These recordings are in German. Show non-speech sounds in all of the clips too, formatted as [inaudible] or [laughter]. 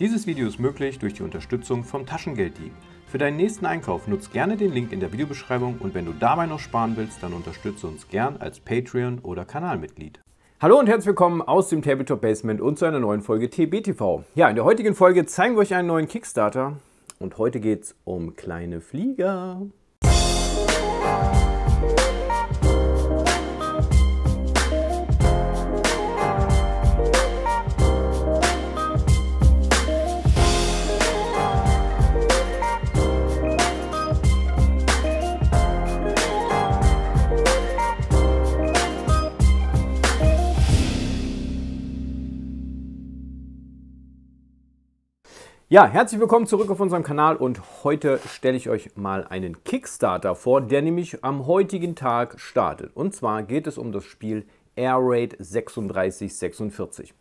Dieses Video ist möglich durch die Unterstützung vom Taschengelddieb. Für deinen nächsten Einkauf nutzt gerne den Link in der Videobeschreibung und wenn du dabei noch sparen willst, dann unterstütze uns gern als Patreon oder Kanalmitglied. Hallo und herzlich willkommen aus dem Tabletop Basement und zu einer neuen Folge TBTV. Ja, in der heutigen Folge zeigen wir euch einen neuen Kickstarter und heute geht es um kleine Flieger. Ja, herzlich willkommen zurück auf unserem Kanal und heute stelle ich euch mal einen Kickstarter vor, der nämlich am heutigen Tag startet. Und zwar geht es um das Spiel Air Raid 3646.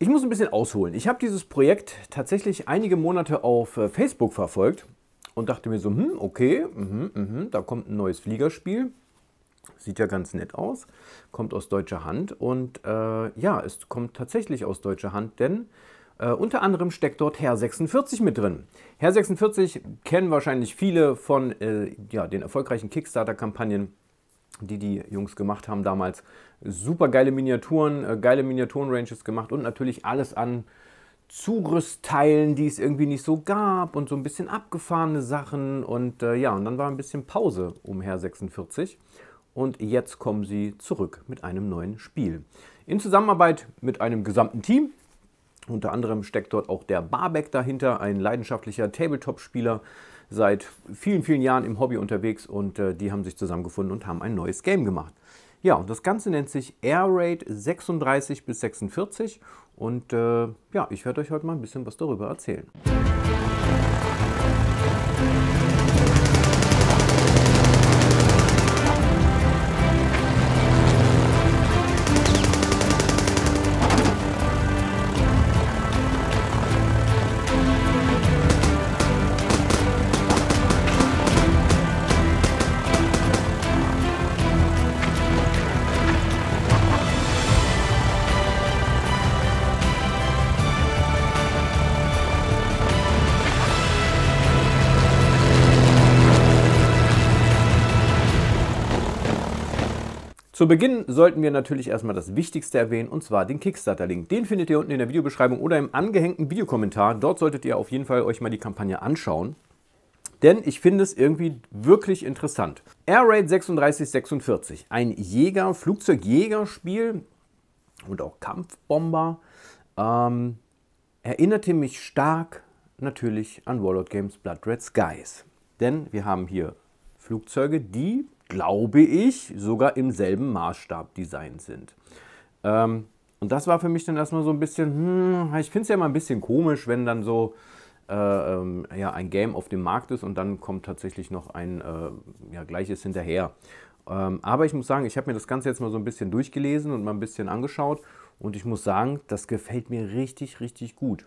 Ich muss ein bisschen ausholen. Ich habe dieses Projekt tatsächlich einige Monate auf äh, Facebook verfolgt und dachte mir so, hm, okay, mh, mh, da kommt ein neues Fliegerspiel. Sieht ja ganz nett aus, kommt aus deutscher Hand und äh, ja, es kommt tatsächlich aus deutscher Hand, denn äh, unter anderem steckt dort Herr 46 mit drin. Herr 46 kennen wahrscheinlich viele von äh, ja, den erfolgreichen Kickstarter-Kampagnen, die die Jungs gemacht haben damals. Super geile Miniaturen, äh, geile Miniaturen-Ranges gemacht und natürlich alles an Zurüstteilen, die es irgendwie nicht so gab und so ein bisschen abgefahrene Sachen. Und äh, ja, und dann war ein bisschen Pause um Herr 46. Und jetzt kommen sie zurück mit einem neuen Spiel. In Zusammenarbeit mit einem gesamten Team, unter anderem steckt dort auch der Barbeck dahinter, ein leidenschaftlicher Tabletop-Spieler, seit vielen, vielen Jahren im Hobby unterwegs und äh, die haben sich zusammengefunden und haben ein neues Game gemacht. Ja, und das Ganze nennt sich Air Raid 36 bis 46 und äh, ja, ich werde euch heute mal ein bisschen was darüber erzählen. Zu Beginn sollten wir natürlich erstmal das Wichtigste erwähnen, und zwar den Kickstarter-Link. Den findet ihr unten in der Videobeschreibung oder im angehängten Videokommentar. Dort solltet ihr auf jeden Fall euch mal die Kampagne anschauen. Denn ich finde es irgendwie wirklich interessant. Air Raid 3646, ein Jäger, Flugzeugjägerspiel und auch Kampfbomber, ähm, erinnerte mich stark natürlich an Warlord Games Blood Red Skies. Denn wir haben hier Flugzeuge, die glaube ich, sogar im selben Maßstab designt sind. Ähm, und das war für mich dann erstmal so ein bisschen, hm, ich finde es ja immer ein bisschen komisch, wenn dann so äh, ähm, ja, ein Game auf dem Markt ist und dann kommt tatsächlich noch ein äh, ja, gleiches hinterher. Ähm, aber ich muss sagen, ich habe mir das Ganze jetzt mal so ein bisschen durchgelesen und mal ein bisschen angeschaut und ich muss sagen, das gefällt mir richtig, richtig gut.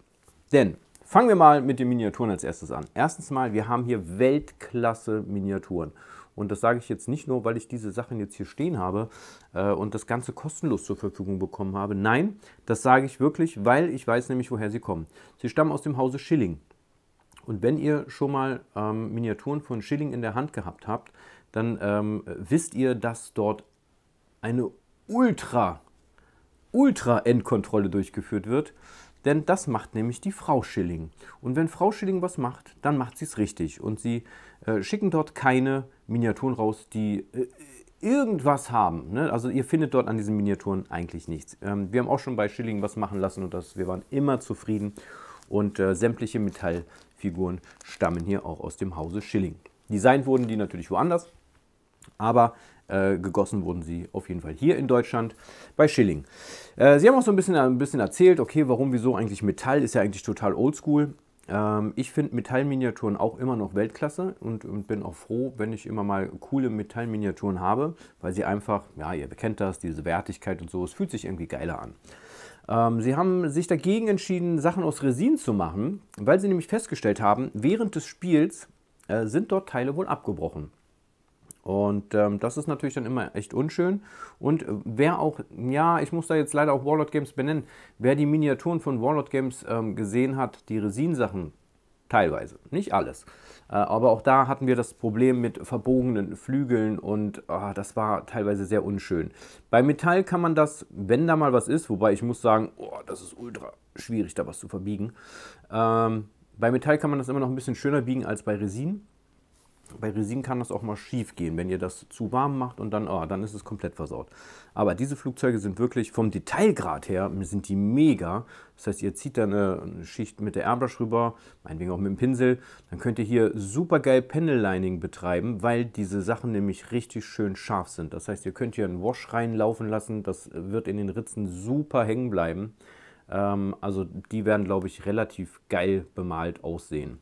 Denn fangen wir mal mit den Miniaturen als erstes an. Erstens mal, wir haben hier Weltklasse Miniaturen. Und das sage ich jetzt nicht nur, weil ich diese Sachen jetzt hier stehen habe äh, und das Ganze kostenlos zur Verfügung bekommen habe. Nein, das sage ich wirklich, weil ich weiß nämlich, woher sie kommen. Sie stammen aus dem Hause Schilling. Und wenn ihr schon mal ähm, Miniaturen von Schilling in der Hand gehabt habt, dann ähm, wisst ihr, dass dort eine ultra, ultra Endkontrolle durchgeführt wird. Denn das macht nämlich die Frau Schilling. Und wenn Frau Schilling was macht, dann macht sie es richtig. Und sie äh, schicken dort keine Miniaturen raus, die äh, irgendwas haben. Ne? Also ihr findet dort an diesen Miniaturen eigentlich nichts. Ähm, wir haben auch schon bei Schilling was machen lassen und das, wir waren immer zufrieden. Und äh, sämtliche Metallfiguren stammen hier auch aus dem Hause Schilling. Designt wurden die natürlich woanders, aber äh, gegossen wurden sie auf jeden Fall hier in Deutschland bei Schilling. Äh, sie haben auch so ein bisschen, ein bisschen erzählt, okay, warum, wieso eigentlich Metall, ist ja eigentlich total oldschool. Ähm, ich finde Metallminiaturen auch immer noch Weltklasse und, und, bin auch froh, wenn ich immer mal coole Metallminiaturen habe, weil sie einfach, ja, ihr kennt das, diese Wertigkeit und so, es fühlt sich irgendwie geiler an. Ähm, sie haben sich dagegen entschieden, Sachen aus Resin zu machen, weil sie nämlich festgestellt haben, während des Spiels äh, sind dort Teile wohl abgebrochen. Und ähm, das ist natürlich dann immer echt unschön. Und äh, wer auch, ja, ich muss da jetzt leider auch Warlord Games benennen, wer die Miniaturen von Warlord Games ähm, gesehen hat, die Resin-Sachen, teilweise, nicht alles. Äh, aber auch da hatten wir das Problem mit verbogenen Flügeln und oh, das war teilweise sehr unschön. Bei Metall kann man das, wenn da mal was ist, wobei ich muss sagen, oh, das ist ultra schwierig, da was zu verbiegen. Ähm, bei Metall kann man das immer noch ein bisschen schöner biegen als bei Resin. Bei Resin kann das auch mal schief gehen, wenn ihr das zu warm macht und dann, oh, dann ist es komplett versaut. Aber diese Flugzeuge sind wirklich vom Detailgrad her, sind die mega. Das heißt, ihr zieht da eine, Schicht mit der Airbrush rüber, meinetwegen auch mit dem Pinsel. Dann könnt ihr hier super geil Panel-Lining betreiben, weil diese Sachen nämlich richtig schön scharf sind. Das heißt, ihr könnt hier einen Wash reinlaufen lassen, das wird in den Ritzen super hängen bleiben. Ähm, also die werden, glaube ich, relativ geil bemalt aussehen.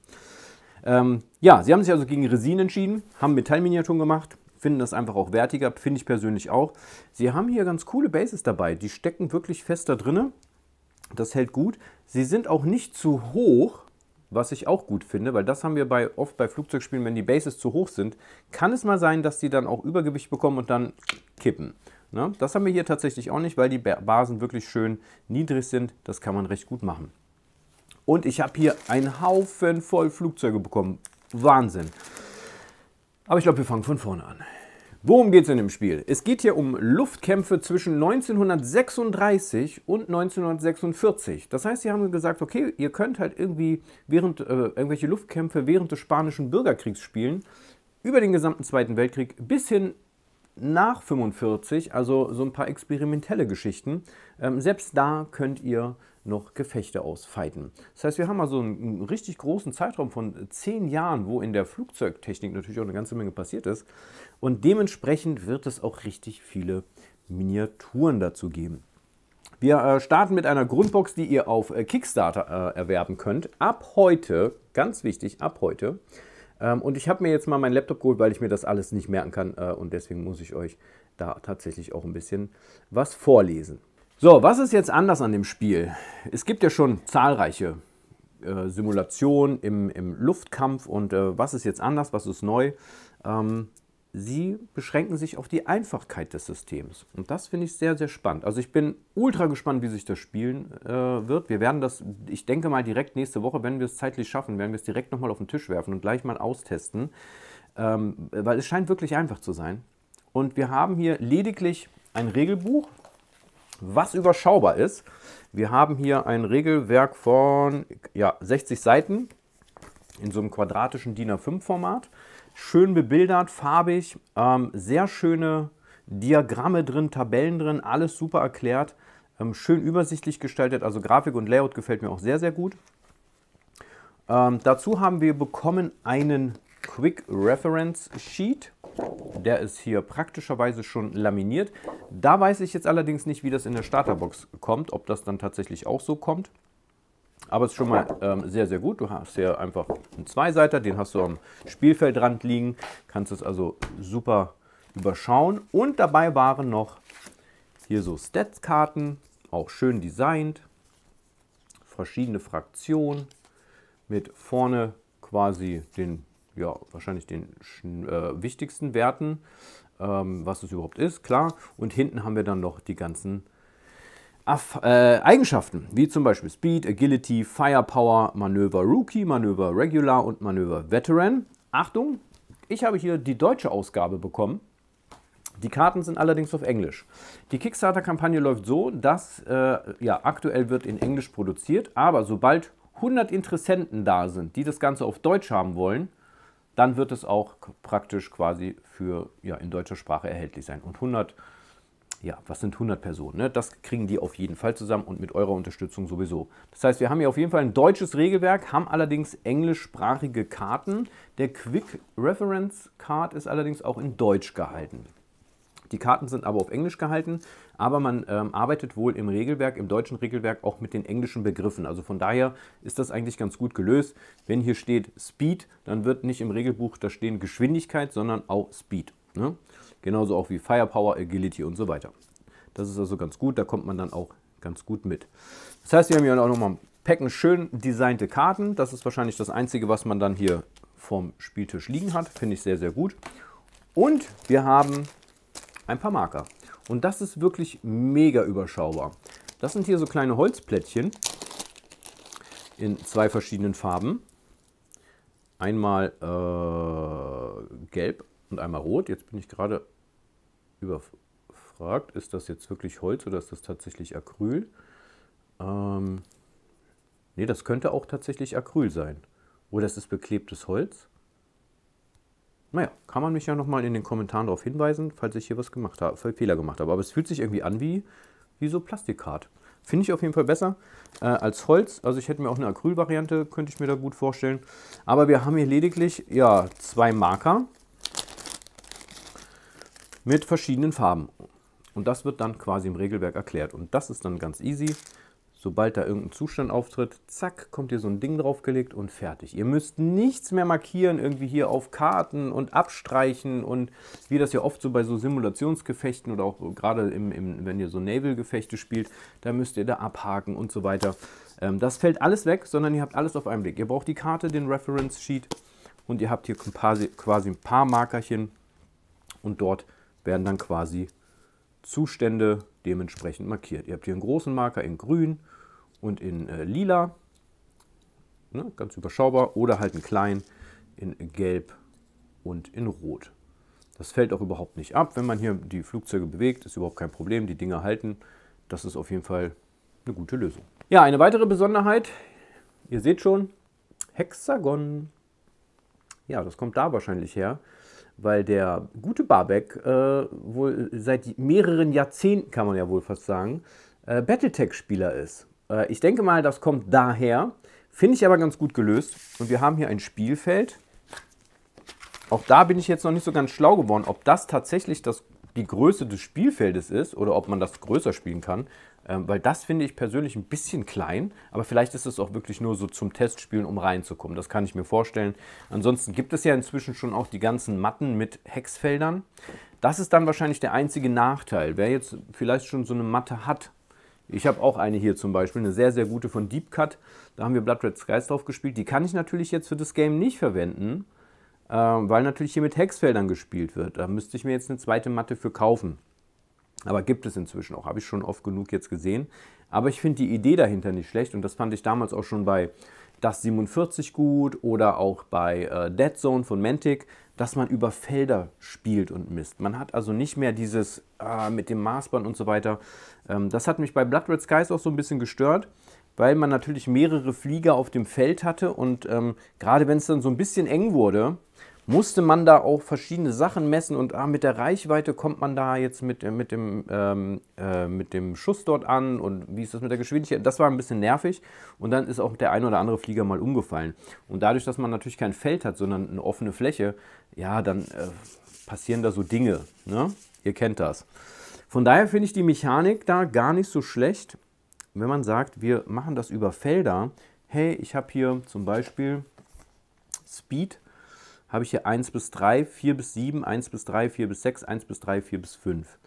Ähm, ja, sie haben sich also gegen Resin entschieden, haben Metallminiaturen gemacht, finden das einfach auch wertiger, finde ich persönlich auch. Sie haben hier ganz coole Bases dabei, die stecken wirklich fest da drinne. Das hält gut. Sie sind auch nicht zu hoch, was ich auch gut finde, weil das haben wir bei, oft bei Flugzeugspielen, wenn die Bases zu hoch sind, kann es mal sein, dass die dann auch Übergewicht bekommen und dann kippen. Ne? Das haben wir hier tatsächlich auch nicht, weil die Basen wirklich schön niedrig sind. Das kann man recht gut machen. Und ich habe hier einen Haufen voll Flugzeuge bekommen. Wahnsinn. Aber ich glaube, wir fangen von vorne an. Worum geht es in dem Spiel? Es geht hier um Luftkämpfe zwischen 1936 und 1946. Das heißt, sie haben gesagt, okay, ihr könnt halt irgendwie während äh, irgendwelche Luftkämpfe während des spanischen Bürgerkriegs spielen, über den gesamten Zweiten Weltkrieg bis hin nach 45, also so ein paar experimentelle Geschichten. Ähm, selbst da könnt ihr noch Gefechte ausfeiten. Das heißt, wir haben also einen, einen richtig großen Zeitraum von zehn Jahren, wo in der Flugzeugtechnik natürlich auch eine ganze Menge passiert ist. Und dementsprechend wird es auch richtig viele Miniaturen dazu geben. Wir äh, starten mit einer Grundbox, die ihr auf äh, Kickstarter äh, erwerben könnt. Ab heute, ganz wichtig, ab heute ähm, und ich habe mir jetzt mal meinen Laptop geholt, weil ich mir das alles nicht merken kann äh, und deswegen muss ich euch da tatsächlich auch ein bisschen was vorlesen. So, was ist jetzt anders an dem Spiel? Es gibt ja schon zahlreiche äh, Simulationen im, im, Luftkampf und äh, was ist jetzt anders, was ist neu? Ähm, sie beschränken sich auf die Einfachkeit des Systems. Und das finde ich sehr, sehr spannend. Also ich bin ultra gespannt, wie sich das spielen äh, wird. Wir werden das, ich denke mal direkt nächste Woche, wenn wir es zeitlich schaffen, werden wir es direkt nochmal auf den Tisch werfen und gleich mal austesten. Ähm, weil es scheint wirklich einfach zu sein. Und wir haben hier lediglich ein Regelbuch, was überschaubar ist. Wir haben hier ein Regelwerk von ja, 60 Seiten in so einem quadratischen DIN A5-Format schön bebildert, farbig, ähm, sehr schöne Diagramme drin, Tabellen drin, alles super erklärt, ähm, schön übersichtlich gestaltet, also Grafik und Layout gefällt mir auch sehr, sehr gut. Ähm, dazu haben wir bekommen einen Quick Reference Sheet. Der ist hier praktischerweise schon laminiert. Da weiß ich jetzt allerdings nicht, wie das in der Starterbox kommt, ob das dann tatsächlich auch so kommt. Aber es ist schon mal ähm, sehr, sehr gut. Du hast hier einfach einen Zweiseiter, den hast du am Spielfeldrand liegen. Kannst es also super überschauen. Und dabei waren noch hier so Stats-Karten, auch schön designt. Verschiedene Fraktionen mit vorne quasi den, ja, wahrscheinlich den äh, wichtigsten Werten, ähm, was es überhaupt ist, klar. Und hinten haben wir dann noch die ganzen äh, Eigenschaften, wie zum Beispiel Speed, Agility, Firepower, Manöver Rookie, Manöver Regular und Manöver Veteran. Achtung, ich habe hier die deutsche Ausgabe bekommen. Die Karten sind allerdings auf Englisch. Die Kickstarter-Kampagne läuft so, dass äh, ja, aktuell wird in Englisch produziert, aber sobald 100 Interessenten da sind, die das Ganze auf Deutsch haben wollen, dann wird es auch praktisch quasi für ja, in deutscher Sprache erhältlich sein. Und 100 ja, was sind 100 Personen? Ne? Das kriegen die auf jeden Fall zusammen und mit eurer Unterstützung sowieso. Das heißt, wir haben hier auf jeden Fall ein deutsches Regelwerk, haben allerdings englischsprachige Karten. Der Quick Reference Card ist allerdings auch in Deutsch gehalten. Die Karten sind aber auf Englisch gehalten, aber man ähm, arbeitet wohl im Regelwerk, im deutschen Regelwerk auch mit den englischen Begriffen. Also von daher ist das eigentlich ganz gut gelöst. Wenn hier steht Speed, dann wird nicht im Regelbuch da stehen Geschwindigkeit, sondern auch Speed. Ne? Genauso auch wie Firepower, Agility und so weiter. Das ist also ganz gut, da kommt man dann auch ganz gut mit. Das heißt, wir haben hier auch nochmal Packen schön designte Karten. Das ist wahrscheinlich das Einzige, was man dann hier vom Spieltisch liegen hat. Finde ich sehr, sehr gut. Und wir haben ein paar Marker. Und das ist wirklich mega überschaubar. Das sind hier so kleine Holzplättchen in zwei verschiedenen Farben. Einmal äh, gelb und einmal rot. Jetzt bin ich gerade überfragt, ist das jetzt wirklich Holz oder ist das tatsächlich Acryl? Ähm, ne, das könnte auch tatsächlich Acryl sein. Oder es ist beklebtes Holz. Naja, kann man mich ja nochmal in den Kommentaren darauf hinweisen, falls ich hier was gemacht habe, Fehler gemacht habe. Aber es fühlt sich irgendwie an wie, wie so Plastikkart. Finde ich auf jeden Fall besser äh, als Holz. Also ich hätte mir auch eine Acryl-Variante, könnte ich mir da gut vorstellen. Aber wir haben hier lediglich ja, zwei Marker mit verschiedenen Farben. Und das wird dann quasi im Regelwerk erklärt. Und das ist dann ganz easy. Sobald da irgendein Zustand auftritt, zack, kommt hier so ein Ding draufgelegt und fertig. Ihr müsst nichts mehr markieren, irgendwie hier auf Karten und abstreichen und wie das ja oft so bei so Simulationsgefechten oder auch gerade im, im, wenn ihr so Naval-Gefechte spielt, da müsst ihr da abhaken und so weiter. Ähm, das fällt alles weg, sondern ihr habt alles auf einen Blick. Ihr braucht die Karte, den Reference Sheet und ihr habt hier quasi ein paar Markerchen und dort werden dann quasi Zustände dementsprechend markiert. Ihr habt hier einen großen Marker in grün und in äh, lila, ne, ganz überschaubar, oder halt einen kleinen in gelb und in rot. Das fällt auch überhaupt nicht ab, wenn man hier die Flugzeuge bewegt, ist überhaupt kein Problem, die Dinger halten. Das ist auf jeden Fall eine gute Lösung. Ja, eine weitere Besonderheit, ihr seht schon, Hexagon. Ja, das kommt da wahrscheinlich her weil der gute Barbeck äh, wohl seit mehreren Jahrzehnten, kann man ja wohl fast sagen, äh, Battletech-Spieler ist. Äh, ich denke mal, das kommt daher. Finde ich aber ganz gut gelöst. Und wir haben hier ein Spielfeld. Auch da bin ich jetzt noch nicht so ganz schlau geworden, ob das tatsächlich das, die Größe des Spielfeldes ist oder ob man das größer spielen kann. Ähm, weil das finde ich persönlich ein bisschen klein, aber vielleicht ist es auch wirklich nur so zum Testspielen, um reinzukommen. Das kann ich mir vorstellen. Ansonsten gibt es ja inzwischen schon auch die ganzen Matten mit Hexfeldern. Das ist dann wahrscheinlich der einzige Nachteil. Wer jetzt vielleicht schon so eine Matte hat, ich habe auch eine hier zum Beispiel, eine sehr, sehr gute von Deep Cut. Da haben wir Blood Red Skies drauf gespielt. Die kann ich natürlich jetzt für das Game nicht verwenden, äh, weil natürlich hier mit Hexfeldern gespielt wird. Da müsste ich mir jetzt eine zweite Matte für kaufen. Aber gibt es inzwischen auch, habe ich schon oft genug jetzt gesehen. Aber ich finde die Idee dahinter nicht schlecht und das fand ich damals auch schon bei das 47 gut oder auch bei äh, Dead Zone von Mantic, dass man über Felder spielt und misst. Man hat also nicht mehr dieses äh, mit dem Maßband und so weiter. Ähm, das hat mich bei Blood Red Skies auch so ein bisschen gestört, weil man natürlich mehrere Flieger auf dem Feld hatte und ähm, gerade wenn es dann so ein bisschen eng wurde, musste man da auch verschiedene Sachen messen und ah, mit der Reichweite kommt man da jetzt mit, äh, mit, dem, ähm, äh, mit dem Schuss dort an und wie ist das mit der Geschwindigkeit? Das war ein bisschen nervig und dann ist auch der ein oder andere Flieger mal umgefallen. Und dadurch, dass man natürlich kein Feld hat, sondern eine offene Fläche, ja, dann äh, passieren da so Dinge. Ne? Ihr kennt das. Von daher finde ich die Mechanik da gar nicht so schlecht, wenn man sagt, wir machen das über Felder. Hey, ich habe hier zum Beispiel Speed habe ich hier 1 bis 3, 4 bis 7, 1 bis 3, 4 bis 6, 1 bis 3, 4 bis 5.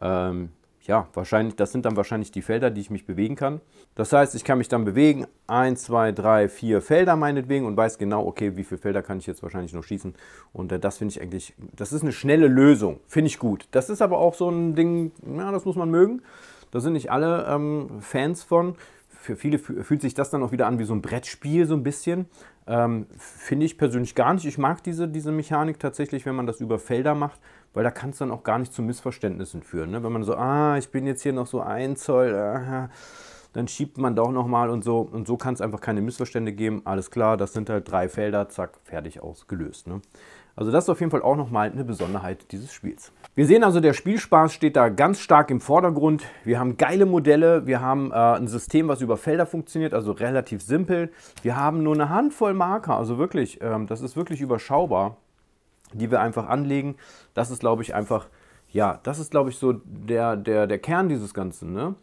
Ähm, ja, wahrscheinlich, das sind dann wahrscheinlich die Felder, die ich mich bewegen kann. Das heißt, ich kann mich dann bewegen, 1, 2, 3, 4 Felder meinetwegen und weiß genau, okay, wie viele Felder kann ich jetzt wahrscheinlich noch schießen. Und äh, das finde ich eigentlich, das ist eine schnelle Lösung, finde ich gut. Das ist aber auch so ein Ding, ja, das muss man mögen. Da sind nicht alle ähm, Fans von. Für viele fühlt sich das dann auch wieder an wie so ein Brettspiel, so ein bisschen. Ähm, Finde ich persönlich gar nicht. Ich mag diese, diese Mechanik tatsächlich, wenn man das über Felder macht, weil da kann es dann auch gar nicht zu Missverständnissen führen. Ne? Wenn man so, ah, ich bin jetzt hier noch so ein Zoll, aha, dann schiebt man doch nochmal und so. Und so kann es einfach keine Missverstände geben. Alles klar, das sind halt drei Felder, zack, fertig ausgelöst. Ne? Also das ist auf jeden Fall auch nochmal eine Besonderheit dieses Spiels. Wir sehen also, der Spielspaß steht da ganz stark im Vordergrund. Wir haben geile Modelle, wir haben äh, ein System, was über Felder funktioniert, also relativ simpel. Wir haben nur eine Handvoll Marker, also wirklich, ähm, das ist wirklich überschaubar, die wir einfach anlegen. Das ist, glaube ich, einfach, ja, das ist, glaube ich, so der, der, der Kern dieses Ganzen. Ne?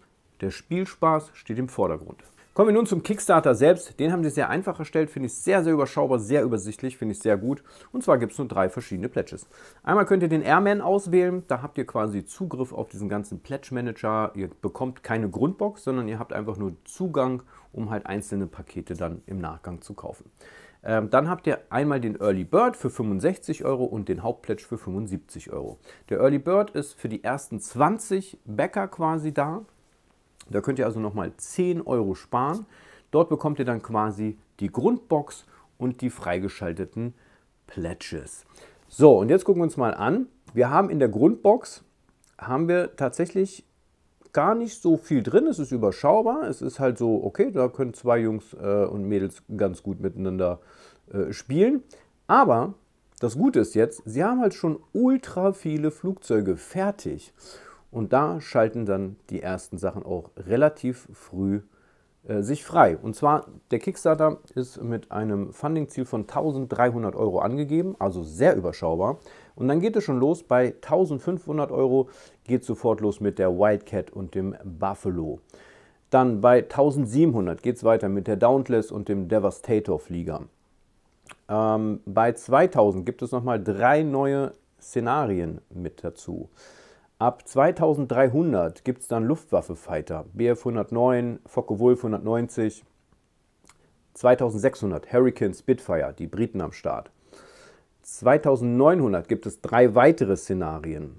Der Spielspaß steht im Vordergrund. Kommen wir nun zum Kickstarter selbst. Den haben sie sehr einfach erstellt, finde ich sehr, sehr überschaubar, sehr übersichtlich, finde ich sehr gut. Und zwar gibt es nur drei verschiedene Pledges. Einmal könnt ihr den Airman auswählen, da habt ihr quasi Zugriff auf diesen ganzen Pledge Manager. Ihr bekommt keine Grundbox, sondern ihr habt einfach nur Zugang, um halt einzelne Pakete dann im Nachgang zu kaufen. Ähm, dann habt ihr einmal den Early Bird für 65 Euro und den Hauptpledge für 75 Euro. Der Early Bird ist für die ersten 20 Bäcker quasi da. Da könnt ihr also nochmal 10 Euro sparen. Dort bekommt ihr dann quasi die Grundbox und die freigeschalteten Pledges. So, und jetzt gucken wir uns mal an. Wir haben in der Grundbox, haben wir tatsächlich gar nicht so viel drin. Es ist überschaubar. Es ist halt so, okay, da können zwei Jungs äh, und Mädels ganz gut miteinander äh, spielen. Aber das Gute ist jetzt, sie haben halt schon ultra viele Flugzeuge fertig. Und da schalten dann die ersten Sachen auch relativ früh äh, sich frei. Und zwar, der Kickstarter ist mit einem Funding-Ziel von 1300 Euro angegeben, also sehr überschaubar. Und dann geht es schon los. Bei 1500 Euro geht es sofort los mit der Wildcat und dem Buffalo. Dann bei 1700 geht es weiter mit der Dauntless und dem Devastator Flieger. Ähm, bei 2000 gibt es nochmal drei neue Szenarien mit dazu. Ab 2300 gibt es dann Luftwaffe-Fighter, Bf 109, Focke-Wulf 190, 2600 Hurricane Spitfire, die Briten am Start. 2900 gibt es drei weitere Szenarien.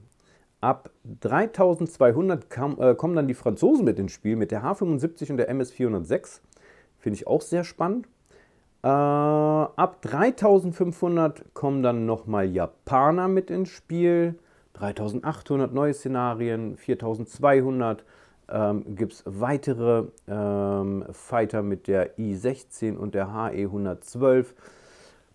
Ab 3200 kam, äh, kommen dann die Franzosen mit ins Spiel mit der H75 und der MS 406. Finde ich auch sehr spannend. Äh, ab 3500 kommen dann nochmal Japaner mit ins Spiel. 3800 neue Szenarien, 4200 ähm, gibt es weitere ähm, Fighter mit der i16 und der HE 112.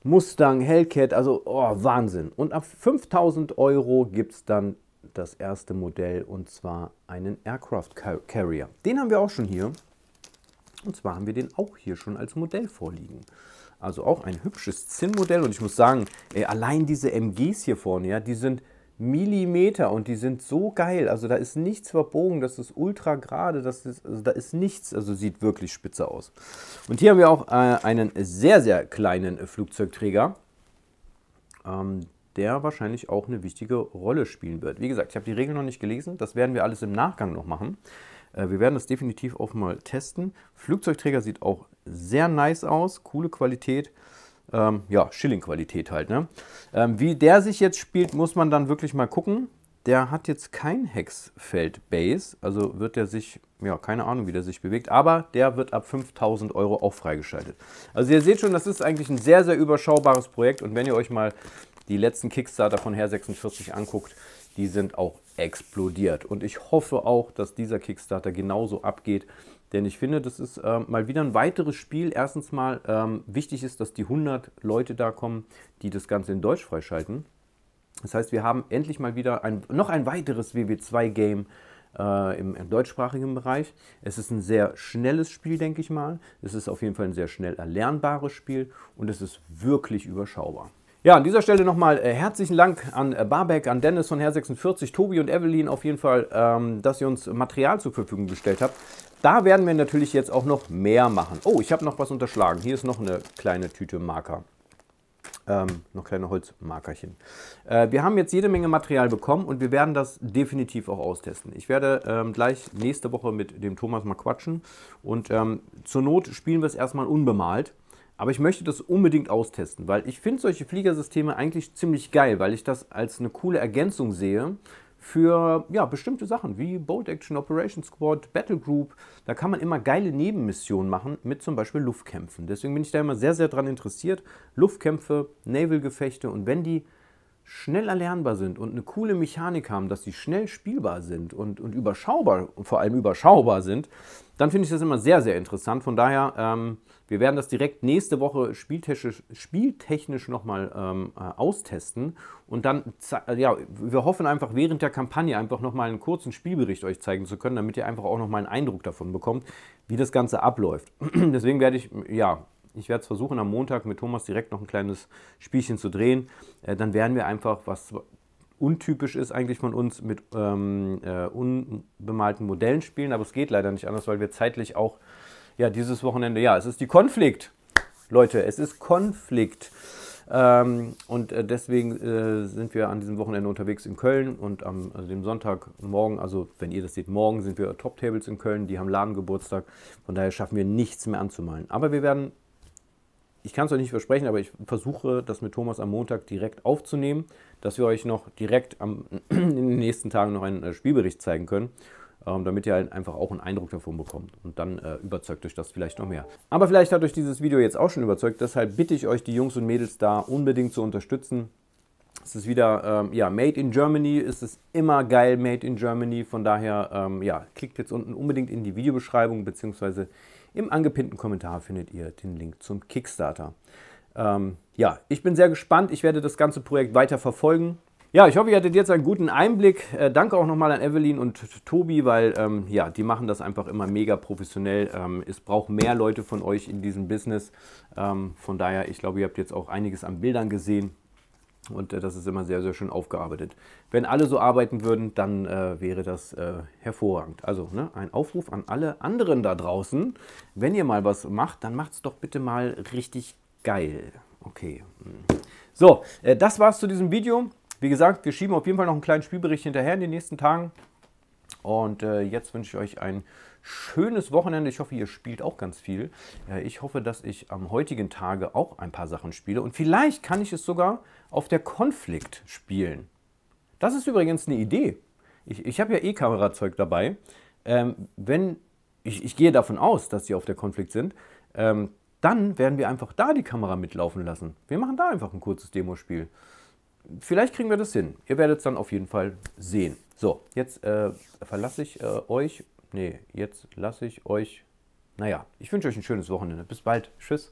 Mustang, Hellcat, also oh, Wahnsinn. Und ab 5000 Euro gibt es dann das erste Modell und zwar einen Aircraft Carrier. Den haben wir auch schon hier. Und zwar haben wir den auch hier schon als Modell vorliegen. Also auch ein hübsches Zinnmodell. Und ich muss sagen, ey, allein diese MGs hier vorne, ja, die sind Millimeter und die sind so geil. Also da ist nichts verbogen, das ist ultra gerade, das ist, also da ist nichts, also sieht wirklich spitze aus. Und hier haben wir auch äh, einen sehr, sehr kleinen Flugzeugträger, ähm, der wahrscheinlich auch eine wichtige Rolle spielen wird. Wie gesagt, ich habe die Regeln noch nicht gelesen, das werden wir alles im Nachgang noch machen. Äh, wir werden das definitiv auch mal testen. Flugzeugträger sieht auch sehr nice aus, coole Qualität ähm, ja, Schilling-Qualität halt. Ne? Ähm, wie der sich jetzt spielt, muss man dann wirklich mal gucken. Der hat jetzt kein Hexfeld-Base, also wird der sich, ja, keine Ahnung, wie der sich bewegt, aber der wird ab 5000 Euro auch freigeschaltet. Also ihr seht schon, das ist eigentlich ein sehr, sehr überschaubares Projekt und wenn ihr euch mal die letzten Kickstarter von Her 46 anguckt, die sind auch explodiert. Und ich hoffe auch, dass dieser Kickstarter genauso abgeht, denn ich finde, das ist äh, mal wieder ein weiteres Spiel. Erstens mal ähm, wichtig ist, dass die 100 Leute da kommen, die das Ganze in Deutsch freischalten. Das heißt, wir haben endlich mal wieder ein, noch ein weiteres WW2-Game äh, im, im, deutschsprachigen Bereich. Es ist ein sehr schnelles Spiel, denke ich mal. Es ist auf jeden Fall ein sehr schnell erlernbares Spiel und es ist wirklich überschaubar. Ja, an dieser Stelle nochmal äh, herzlichen Dank an äh, Barbeck, an Dennis von Her46, Tobi und Evelyn auf jeden Fall, ähm, dass ihr uns Material zur Verfügung gestellt habt. Da werden wir natürlich jetzt auch noch mehr machen. Oh, ich habe noch was unterschlagen. Hier ist noch eine kleine Tüte Marker. Ähm, noch kleine Holzmarkerchen. Äh, wir haben jetzt jede Menge Material bekommen und wir werden das definitiv auch austesten. Ich werde ähm, gleich nächste Woche mit dem Thomas mal quatschen und ähm, zur Not spielen wir es erstmal unbemalt. Aber ich möchte das unbedingt austesten, weil ich finde solche Fliegersysteme eigentlich ziemlich geil, weil ich das als eine coole Ergänzung sehe für ja, bestimmte Sachen wie Boat Action, Operation Squad, Battle Group. Da kann man immer geile Nebenmissionen machen mit zum Beispiel Luftkämpfen. Deswegen bin ich da immer sehr, sehr daran interessiert. Luftkämpfe, Naval-Gefechte und wenn die schnell erlernbar sind und eine coole Mechanik haben, dass sie schnell spielbar sind und, und überschaubar, vor allem überschaubar sind, dann finde ich das immer sehr, sehr interessant. Von daher, ähm, wir werden das direkt nächste Woche spieltechnisch, spieltechnisch nochmal ähm, äh, austesten und dann, ja, wir hoffen einfach während der Kampagne einfach nochmal einen kurzen Spielbericht euch zeigen zu können, damit ihr einfach auch nochmal einen Eindruck davon bekommt, wie das Ganze abläuft. [clears throat] Deswegen werde ich, ja, ich werde es versuchen, am Montag mit Thomas direkt noch ein kleines Spielchen zu drehen. Äh, dann werden wir einfach, was untypisch ist eigentlich von uns, mit ähm, äh, unbemalten Modellen spielen. Aber es geht leider nicht anders, weil wir zeitlich auch ja, dieses Wochenende, ja, es ist die Konflikt. Leute, es ist Konflikt. Ähm, und äh, deswegen äh, sind wir an diesem Wochenende unterwegs in Köln und am also dem Sonntagmorgen, also wenn ihr das seht, morgen sind wir Top Tables in Köln, die haben Ladengeburtstag. Von daher schaffen wir nichts mehr anzumalen. Aber wir werden ich kann es euch nicht versprechen, aber ich versuche das mit Thomas am Montag direkt aufzunehmen, dass wir euch noch direkt am, [clears throat] in den nächsten Tagen noch einen äh, Spielbericht zeigen können, damit ihr halt einfach auch einen Eindruck davon bekommt. Und dann äh, überzeugt euch das vielleicht noch mehr. Aber vielleicht hat euch dieses Video jetzt auch schon überzeugt, deshalb bitte ich euch, die Jungs und Mädels da unbedingt zu unterstützen. Es ist wieder, ähm, ja, Made in Germany, es ist immer geil Made in Germany. Von daher, ähm, ja, klickt jetzt unten unbedingt in die Videobeschreibung beziehungsweise im angepinnten Kommentar findet ihr den Link zum Kickstarter. Ähm, ja, ich bin sehr gespannt. Ich werde das ganze Projekt weiter verfolgen. Ja, ich hoffe, ihr hattet jetzt einen guten Einblick. Äh, danke auch nochmal an Evelyn und Tobi, weil ähm, ja, die machen das einfach immer mega professionell. Ähm, es braucht mehr Leute von euch in diesem Business. Ähm, von daher, ich glaube, ihr habt jetzt auch einiges an Bildern gesehen. Und äh, das ist immer sehr, sehr schön aufgearbeitet. Wenn alle so arbeiten würden, dann äh, wäre das äh, hervorragend. Also ne, ein Aufruf an alle anderen da draußen. Wenn ihr mal was macht, dann macht es doch bitte mal richtig geil. Okay. Hm. So, äh, das war's zu diesem Video. Wie gesagt, wir schieben auf jeden Fall noch einen kleinen Spielbericht hinterher in den nächsten Tagen. Und äh, jetzt wünsche ich euch ein schönes Wochenende. Ich hoffe, ihr spielt auch ganz viel. Ich hoffe, dass ich am heutigen Tage auch ein paar Sachen spiele. Und vielleicht kann ich es sogar auf der Konflikt spielen. Das ist übrigens eine Idee. Ich, ich habe ja eh Kamerazeug dabei. Ähm, wenn ich, ich, gehe davon aus, dass sie auf der Konflikt sind, ähm, dann werden wir einfach da die Kamera mitlaufen lassen. Wir machen da einfach ein kurzes Demospiel. Vielleicht kriegen wir das hin. Ihr werdet es dann auf jeden Fall sehen. So, jetzt äh, verlasse ich äh, euch Nee, jetzt lasse ich euch. Naja, ich wünsche euch ein schönes Wochenende. Bis bald. Tschüss.